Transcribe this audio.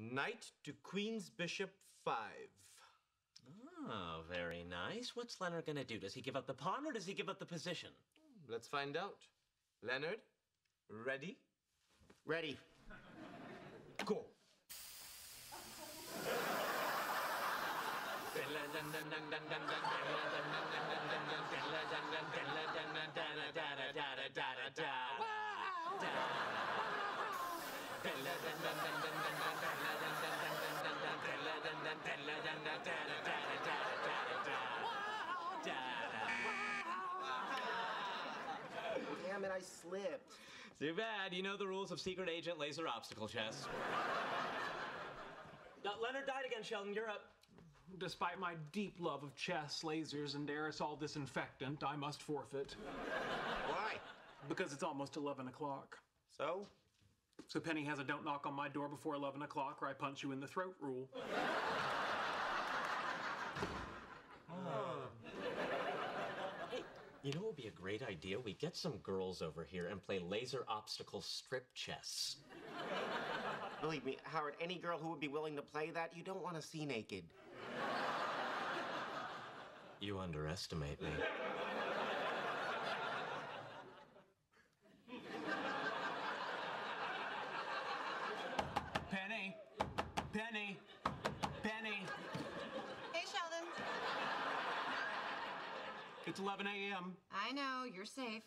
Knight to Queen's Bishop 5. Oh, very nice. What's Leonard gonna do? Does he give up the pawn or does he give up the position? Let's find out. Leonard, ready? Ready. Go. Damn it, I slipped. Too bad. You know the rules of secret agent laser obstacle chess. Leonard died again, Sheldon. You're up. Despite my deep love of chess, lasers, and aerosol disinfectant, I must forfeit. Why? Because it's almost 11 o'clock. So? So Penny has a don't knock on my door before 11 o'clock or I punch you in the throat rule. Hey, you know what would be a great idea? We get some girls over here and play laser obstacle strip chess. Believe me, Howard, any girl who would be willing to play that, you don't want to see naked. You underestimate me. Penny! Penny! Penny! Hey, Sheldon. It's 11 a.m. I know, you're safe.